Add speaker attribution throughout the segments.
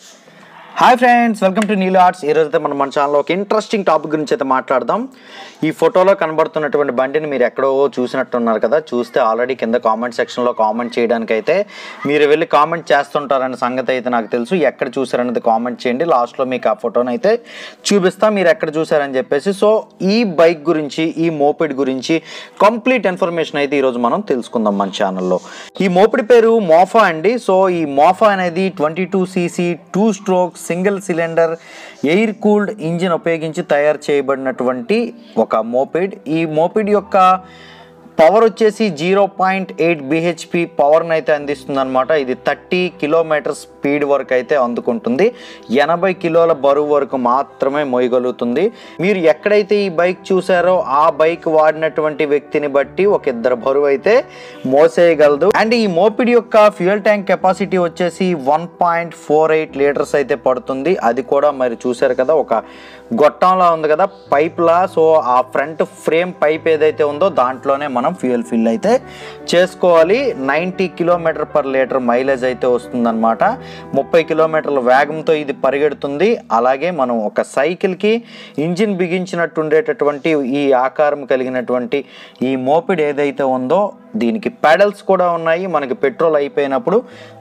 Speaker 1: fish. Hi friends welcome to Neelu arts ఈరోజు అయితే మనం మన ఛానల్లో ఒక ఇంట్రెస్టింగ్ టాపిక్ గురించి అయితే మాట్లాడదాం. ఈ ఫోటోలో కనబడుతున్నటువంటి బండిని మీరు ఎక్కడో చూసినట్టున్నారు కదా. చూస్తే ఆల్రెడీ కింద కామెంట్ సెక్షన్లో కామెంట్ చేయడానికి అయితే మీరు వెళ్ళి కామెంట్ చేస్తుంటారనే సంగతి అయితే నాకు తెలుసు. ఎక్కడ చూసారనేది కామెంట్ చేయండి. లాస్ట్లో మీకు ఆ ఫోటోని అయితే చూపిస్తా. మీరు ఎక్కడ చూసారని చెప్పేసి. సో ఈ బైక్ గురించి ఈ మోపెడ్ గురించి కంప్లీట్ ఇన్ఫర్మేషన్ అయితే ఈరోజు మనం తెలుసుకుందాం మన ఛానల్లో ఈ మోపెడ్ పేరు మోఫా అండి. సో ఈ మోఫా అనేది twenty two cc two strokes single cylinder air cooled engine ఉపయోగించి తయారు చేయబడినటువంటి ఒక మోపెడ్. ఈ మోపెడ్ యొక్క పవర్ వచ్చేసి జీరో పాయింట్ ఎయిట్ బిహెచ్పి పవర్ని అయితే అందిస్తుంది అనమాట ఇది థర్టీ కిలోమీటర్ స్పీడ్ వరకు అయితే అందుకుంటుంది. ఎనభై కిలోల బరువు వరకు మాత్రమే మోయగలుగుతుంది. మీరు ఎక్కడైతే ఈ బైక్ చూసారో ఆ బైక్ వాడినటువంటి వ్యక్తిని బట్టి ఒక ఇద్దరు బరువు అయితే మోసేయగలదు. అండ్ ఈ మోపిడి యొక్క ఫ్యూయల్ ట్యాంక్ కెపాసిటీ వచ్చేసి one point four eight litres అయితే పడుతుంది. అది కూడా మరి చూసారు కదా ఒక గొట్టంలా ఉంది కదా. పైప్లా సో ఆ ఫ్రంట్ ఫ్రేమ్ పైప్ ఏదైతే ఉందో దాంట్లోనే మనం ఫ్యూయల్ ఫిల్ అయితే చేసుకోవాలి. Ninety kilometre per litre mileage అయితే వస్తుందన్నమాట. ముప్పై కిలోమీటర్ల వేగంతో ఇది పరిగెడుతుంది. అలాగే మనం ఒక సైకిల్కి ఇంజిన్ బిగించినట్టు ఉండేటటువంటి ఈ ఆకారం కలిగినటువంటి ఈ మోపిడ్ ఏదైతే ఉందో దీనికి పెడల్స్ కూడా ఉన్నాయి. మనకి పెట్రోల్ అయిపోయినప్పుడు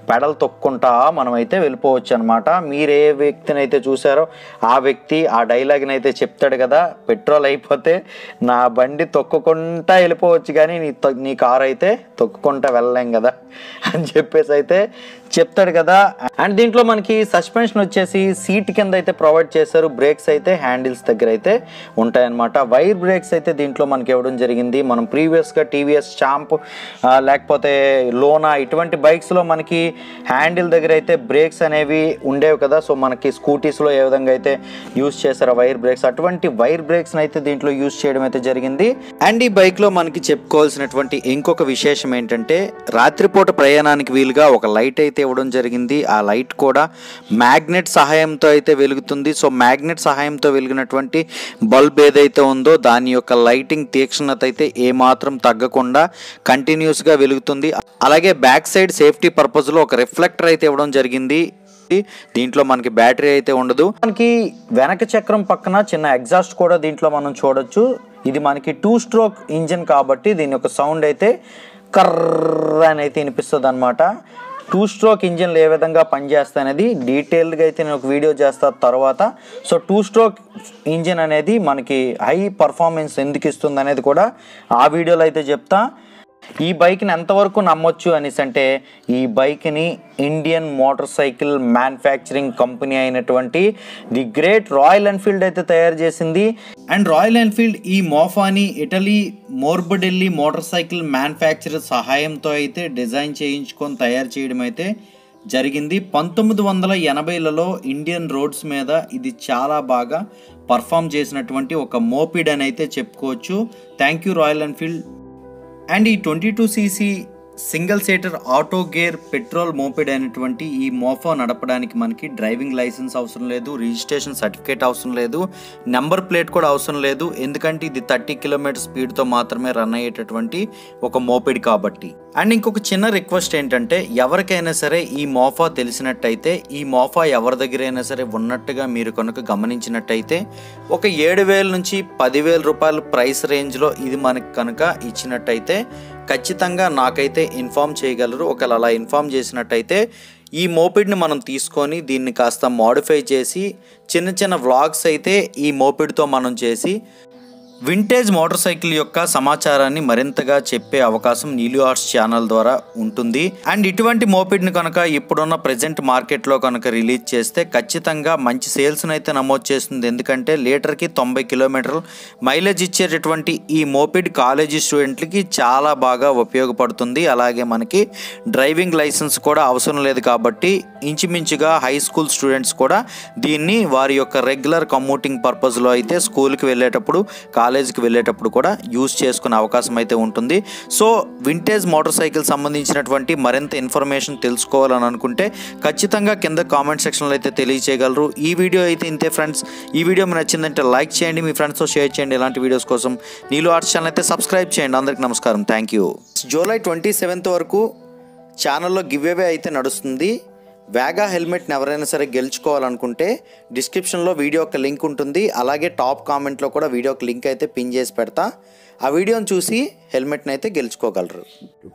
Speaker 1: పెడల్ తొక్కుంటా మనమైతే వెళ్ళిపోవచ్చు అనమాట మీరు ఏ వ్యక్తిని అయితే చూసారో ఆ వ్యక్తి ఆ డైలాగ్ని అయితే చెప్తాడు కదా పెట్రోల్ అయిపోతే నా బండి తొక్కుకుంటా వెళ్ళిపోవచ్చు కానీ నీ తొ- నీ కారు అయితే తొక్కుకుంటా వెళ్ళలేం కదా అని చెప్పేసి అయితే చెప్తాడు కదా. అండ్ దీంట్లో మనకి సస్పెన్షన్ వచ్చేసి సీట్ కింద అయితే ప్రొవైడ్ చేశారు. బ్రేక్స్ అయితే హ్యాండిల్స్ దగ్గర అయితే ఉంటాయన్నమాట. వైర్ బ్రేక్స్ అయితే దీంట్లో మనకి ఇవ్వడం జరిగింది. మనం ప్రీవియస్గా టీవీఎస్ చాంప్ లేకపోతే లోనా ఇటువంటి బైక్స్లో మనకి హ్యాండిల్ దగ్గర అయితే బ్రేక్స్ అనేవి ఉండేవి కదా. సో మనకి స్కూటీస్లో ఏ విధంగా అయితే యూస్ చేశారు వైర్ బ్రేక్స్ అటువంటి వైర్ బ్రేక్స్ని అయితే దీంట్లో యూస్ చేయడం అయితే జరిగింది. అండ్ ఈ బైక్లో మనకి చెప్పుకోవాల్సినటువంటి ఇంకొక విశేషం ఏంటంటే రాత్రిపూట ప్రయాణానికి వీలుగా ఒక లైట్ అయితే ఇవ్వడం జరిగింది ఆ లైట్ కూడా మ్యాగ్నెట్ సహాయంతో అయితే వెలుగుతుంది. సో మ్యాగ్నెట్ సహాయంతో వెలిగినటువంటి బల్బ్ ఏదైతే ఉందో దాని యొక్క లైటింగ్ తీక్షణత అయితే ఏమాత్రం తగ్గకుండా కంటిన్యూస్గా వెలుగుతుంది. అలాగే బ్యాక్ సైడ్ సేఫ్టీ పర్పస్లో ఒక రిఫ్లెక్టర్ అయితే ఇవ్వడం జరిగింది. దీంట్లో మనకి బ్యాటరీ అయితే ఉండదు. మనకి వెనక చక్రం పక్కన చిన్న ఎగ్జాస్ట్ కూడా దీంట్లో మనం చూడొచ్చు. ఇది మనకి టూ స్ట్రోక్ ఇంజిన్ కాబట్టి దీని యొక్క సౌండ్ అయితే కర్ర అని అయితే వినిపిస్తుంది అనమాట టూ స్ట్రోక్ ఇంజిన్లు ఏ విధంగా పనిచేస్తాయి అనేది డీటెయిల్డ్గా అయితే నేను ఒక వీడియో చేస్తాను తర్వాత. సో టూ స్ట్రోక్ ఇంజిన్ అనేది మనకి హై పర్ఫార్మెన్స్ ఎందుకు ఇస్తుంది అనేది కూడా ఆ వీడియోలో అయితే చెప్తా. ఈ బైక్ని ఎంతవరకు నమ్మొచ్చు అనేసి అంటే ఈ బైక్ని Indian motorcycle manufacturing company అయినటువంటి ది గ్రేట్ రాయల్ ఎన్ఫీల్డ్ అయితే తయారు చేసింది. అండ్ రాయల్ ఎన్ఫీల్డ్ ఈ మోఫాని Italy Morbidelli motorcycle manufacturer సహాయంతో అయితే డిజైన్ చేయించుకొని తయారు చేయడం అయితే జరిగింది. పంతొమ్మిది వందల ఎనభైలలో ఇండియన్ రోడ్స్ మీద ఇది చాలా బాగా పర్ఫామ్ చేసినటువంటి ఒక మోపిడ్ అని అయితే చెప్పుకోవచ్చు. Thank you Royal Enfield. And ఈ twenty two cc single seater auto gear petrol moped అయినటువంటి ఈ మోఫా నడపడానికి మనకి డ్రైవింగ్ లైసెన్స్ అవసరం లేదు రిజిస్ట్రేషన్ సర్టిఫికేట్ అవసరం లేదు నెంబర్ ప్లేట్ కూడా అవసరం లేదు. ఎందుకంటే ఇది థర్టీ కిలోమీటర్ స్పీడ్తో మాత్రమే రన్ అయ్యేటటువంటి ఒక మోపెడ్ కాబట్టి. అండ్ ఇంకొక చిన్న రిక్వెస్ట్ ఏంటంటే ఎవరికైనా సరే ఈ మోఫా తెలిసినట్టయితే ఈ మోఫా ఎవరి దగ్గరైనా సరే ఉన్నట్టుగా మీరు కనుక గమనించినట్టయితే ఒక ఏడు వేల నుంచి పదివేల రూపాయల ప్రైస్ రేంజ్లో ఇది మనకి కనుక ఇచ్చినట్టయితే ఖచ్చితంగా నాకైతే ఇన్ఫామ్ చేయగలరు. ఒకవేళ అలా ఇన్ఫామ్ చేసినట్టయితే ఈ మోపిడ్ని మనం తీసుకొని దీన్ని కాస్త మోడిఫై చేసి చిన్న చిన్న వ్లాగ్స్ అయితే ఈ మోపిడ్తో మనం చేసి వింటేజ్ మోటార్ సైకిల్ యొక్క సమాచారాన్ని మరింతగా చెప్పే అవకాశం నీలు ఆర్ట్స్ ఛానల్ ద్వారా ఉంటుంది. అండ్ ఇటువంటి మోపిడ్ని కనుక ఇప్పుడున్న ప్రజెంట్ మార్కెట్లో కనుక రిలీజ్ చేస్తే ఖచ్చితంగా మంచి సేల్స్ని అయితే నమోదు చేస్తుంది. ఎందుకంటే లీటర్కి తొంభై కిలోమీటర్లు మైలేజ్ ఇచ్చేటటువంటి ఈ మోపిడ్ కాలేజీ స్టూడెంట్లకి చాలా బాగా ఉపయోగపడుతుంది. అలాగే మనకి డ్రైవింగ్ లైసెన్స్ కూడా అవసరం లేదు కాబట్టి ఇంచుమించుగా హై స్కూల్ స్టూడెంట్స్ కూడా దీన్ని వారి యొక్క రెగ్యులర్ కమ్యూటింగ్ పర్పస్లో అయితే స్కూల్కి వెళ్ళేటప్పుడు కాలేజీకి వెళ్ళేటప్పుడు కూడా యూస్ చేసుకునే అవకాశం అయితే ఉంటుంది. సో వింటేజ్ మోటార్ సైకిల్ సంబంధించినటువంటి మరింత ఇన్ఫర్మేషన్ తెలుసుకోవాలని అనుకుంటే ఖచ్చితంగా కింద కామెంట్ సెక్షన్లో అయితే తెలియచేయగలరు. ఈ వీడియో అయితే ఇంతే ఫ్రెండ్స్ ఈ వీడియో మీకు నచ్చిందంటే లైక్ చేయండి మీ ఫ్రెండ్స్తో షేర్ చేయండి ఇలాంటి వీడియోస్ కోసం. నీళ్ళు ఆర్ట్స్ ఛానల్ అయితే సబ్స్క్రైబ్ చేయండి. అందరికీ నమస్కారం. Thank you July twenty seventh వరకు ఛానల్లో గివ్ అవే అయితే నడుస్తుంది.
Speaker 2: వేగా హెల్మెట్ని ఎవరైనా సరే గెలుచుకోవాలనుకుంటే డిస్క్రిప్షన్లో వీడియో ఒక లింక్ ఉంటుంది. అలాగే టాప్ కామెంట్లో కూడా వీడియో ఒక లింక్ అయితే పిన్ చేసి పెడతా. ఆ వీడియోని చూసి హెల్మెట్ని అయితే గెలుచుకోగలరు.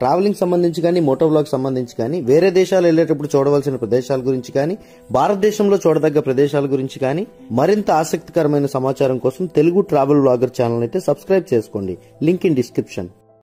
Speaker 1: ట్రావెలింగ్ సంబంధించి కానీ మోటో బ్లాగ్ సంబంధించి కానీ వేరే దేశాలు వెళ్ళేటప్పుడు చూడవలసిన ప్రదేశాల గురించి కానీ భారతదేశంలో చూడదగ్గ ప్రదేశాల గురించి కానీ మరింత ఆసక్తికరమైన సమాచారం కోసం తెలుగు ట్రావెల్ బ్లాగర్ ఛానల్ అయితే సబ్స్క్రైబ్ చేసుకోండి. Link in description